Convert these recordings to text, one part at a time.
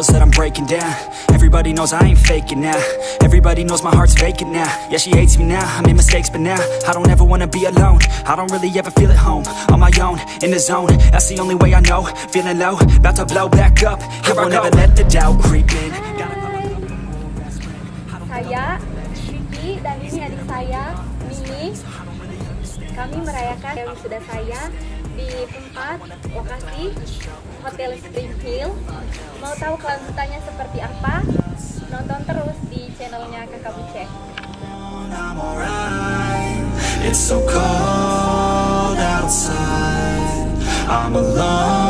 Everybody knows that I'm breaking down. Everybody knows I ain't faking now. Everybody knows my heart's vacant now. Yeah, she hates me now, I made mistakes but now I don't ever wanna be alone. I don't really ever feel at home. On my own, in the zone. That's the only way I know. Feeling low, about to blow back up. Here I won't ever let the doubt creep in. Gotta Saya, Vivi, dan ini adik saya, Mimi. Kami merayakan wisuda saya di tempat lokasi Hotel Spring Hill. Mau tahu kelanjutannya seperti apa? Nonton terus di channelnya Kakak Bucek. It's so cold outside. I'm alone.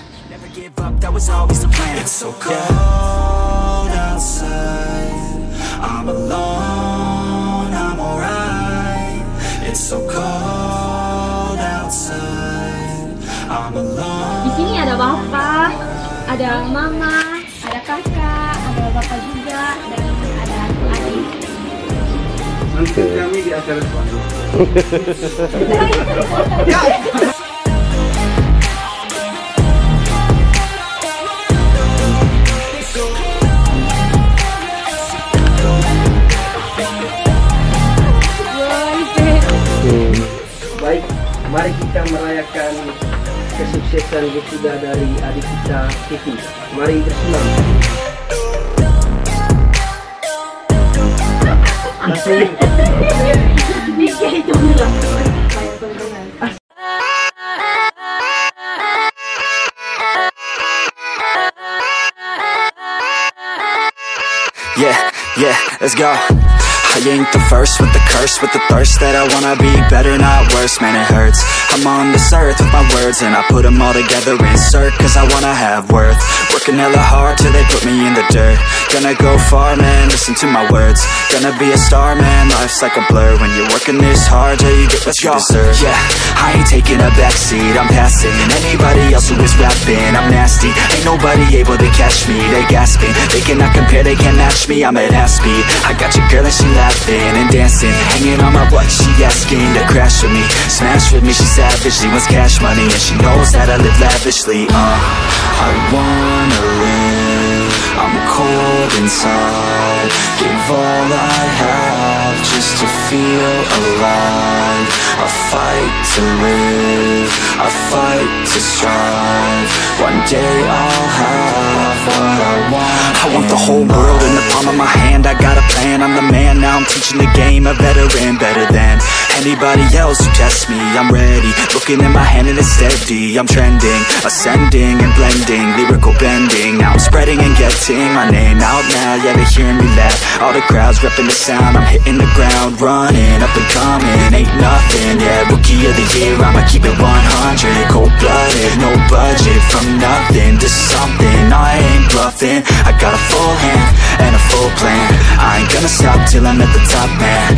Never give up, that was always the plan. It's so cold outside. I'm alone, I'm alright. It's so cold outside. I'm alone. Di sini ada bapak, ada mama, ada kakak, ada bapak juga, dan ada adik. Nanti kami di acara selanjutnya. kesuksesan wisuda dari adik kita Titi. Mari bersenam. Yeah, yeah, let's go. I ain't the first with the curse, with the thirst that I wanna be better, not worse, man, it hurts. I'm on this earth with my words, and I put them all together, insert, cause I wanna have worth. Working hella hard till they put me in the dirt. Gonna go far, man, listen to my words. Gonna be a star, man, life's like a blur. When you're working this hard, yeah, you get what you deserve. Yeah, I ain't taking a backseat, I'm passing anybody else who is rapping. I'm nasty, ain't nobody able to catch me. They gasping, they cannot compare, they can't match me. I'm at half speed. I got your girl and she laughing and dancing, hanging on my butt. She asking to crash with me, smash with me. She savage, she wants cash money and she knows that I live lavishly. Uh, I wanna live. I'm cold inside. Give all I have just to feel alive. I fight to live. I fight to strive. One day I'll have what I want. I want the whole world in the palm of my hand. I got a plan. I'm the man. Now I'm teaching the game. A veteran, anybody else who tests me. I'm ready. Looking at my hand and it's steady. I'm trending, ascending and blending, lyrical bending. Now I'm spreading and getting my name out now. Yeah, they hearing me laugh. All the crowds repping the sound. I'm hitting the ground, running up and coming. Ain't nothing. Yeah, rookie of the year. I'ma keep it 100. Cold blooded, no budget. From nothing to something. I ain't bluffing. I got a full hand and a full plan. I ain't gonna stop till I'm at the top, man.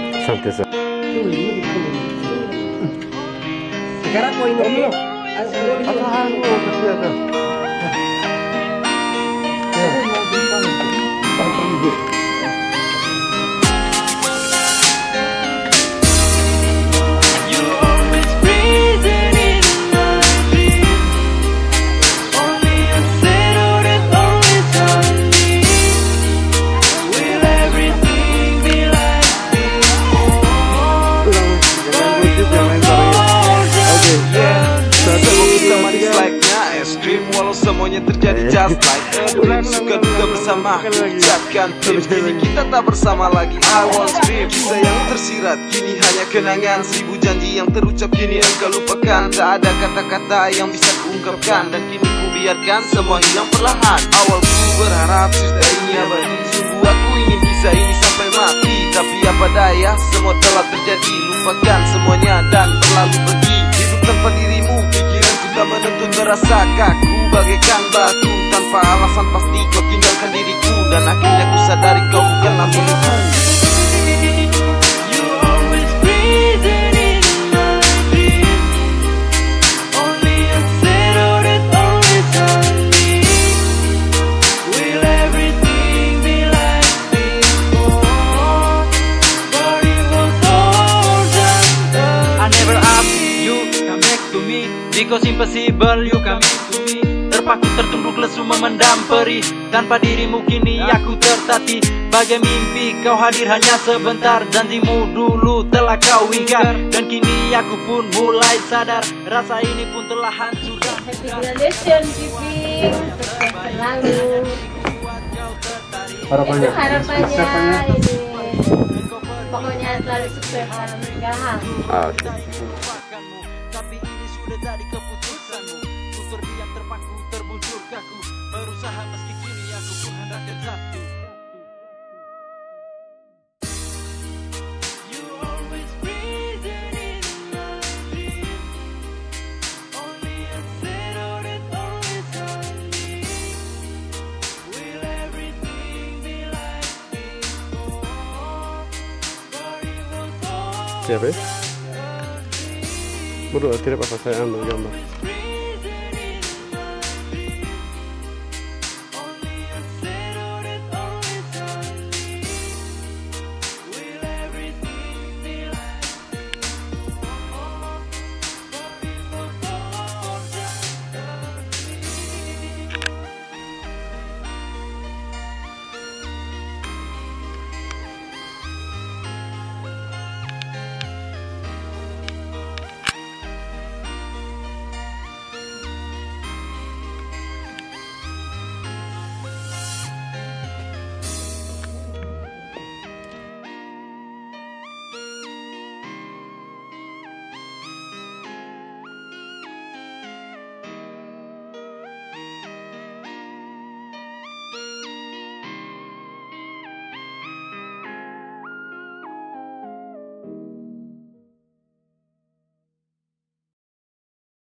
Sekarang poin dulu. Mainstream Walau semuanya terjadi just like a dream Suka duka bersama Ucapkan tim Kini kita tak bersama lagi. I want dream Kisah yang tersirat Kini hanya kenangan. Seribu janji yang terucap Kini engkau lupakan. Tak ada kata-kata yang bisa kuungkapkan. Dan kini ku biarkan semua hilang perlahan. Awal ku berharap cerita ini abadi Sungguh aku ingin bisa ini sampai mati. Tapi apa daya? Semua telah terjadi. Lupakan semuanya dan berlalu pergi. Hidup tanpa dirimu Tak menentu terasa kaku Bagaikan batu. Tanpa alasan pasti kau tinggalkan diriku. Dan akhirnya ku sadari kau bukanlah milikku You always present impossible you come to me Terpaku tertunduk lesu memendam perih Tanpa dirimu kini aku tertati Bagai mimpi kau hadir hanya sebentar Janjimu dulu telah kau ingkar Dan kini aku pun mulai sadar Rasa ini pun telah hancur dan Happy graduation, Giving. Selalu. Harapannya. Itu harapannya ini. Pokoknya selalu sukses dalam pernikahan. Ah, oke. ini sudah dari keputusanmu. Kusur dia terpaku terbujur kaku Berusaha meski kini aku pun hendak terjatuh Yeah, right? Burada tire basasa yandım yandım.